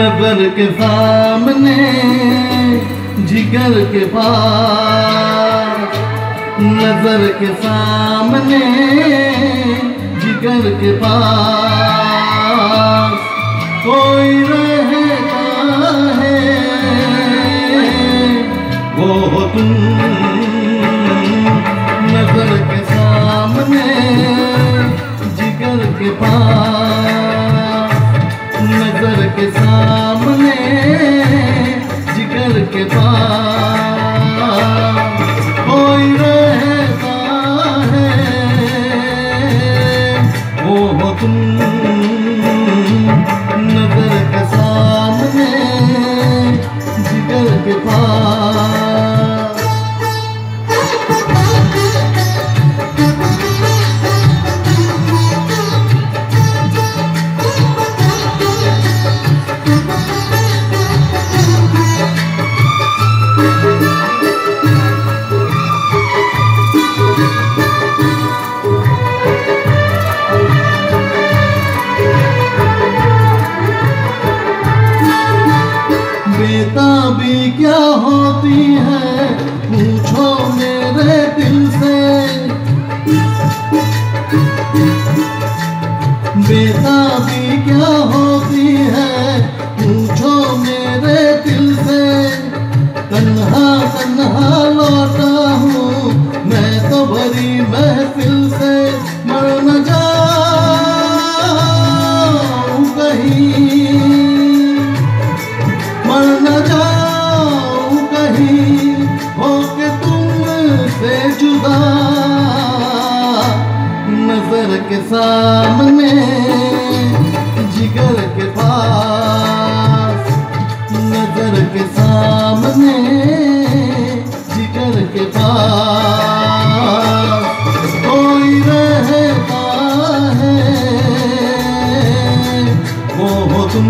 نظر کے سامنے، جگر کے پاس، نظر کے سامنے، جگر کے پاس۔ کوئی رہتا ہے، وہ تم سامنے جگر کے پاس۔ کوئی رہتا ہے، وہ ہو تم نظر کے سامنے جگر کے پاس۔ بیتابی کیا ہوتی ہے پوچھو میرے دل سے۔ بیتابی کیا ہوتی ہے؟ جگر کے سامنے، جگر کے پاس، نظر کے سامنے، جگر کے پاس۔ کوئی رہتا ہے، وہ ہو تم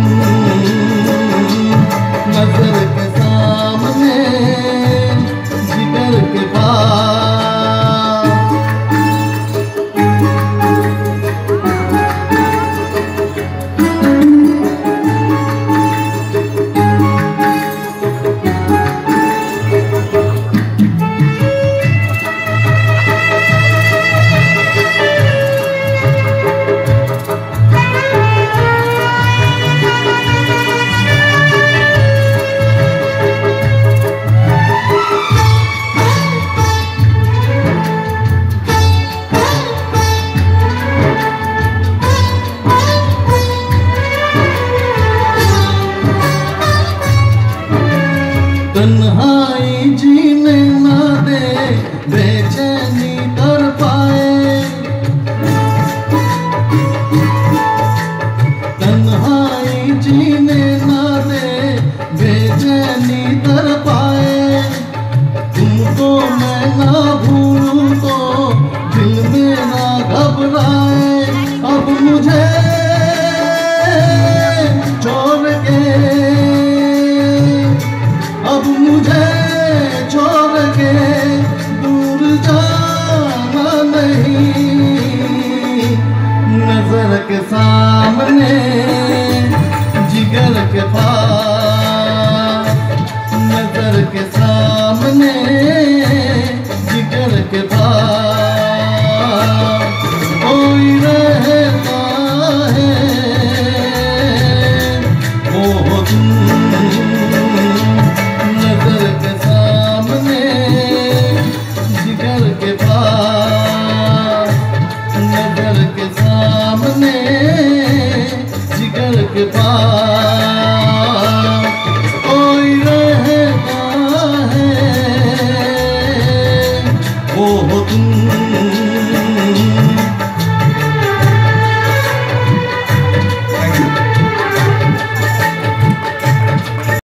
Araquara کے پاس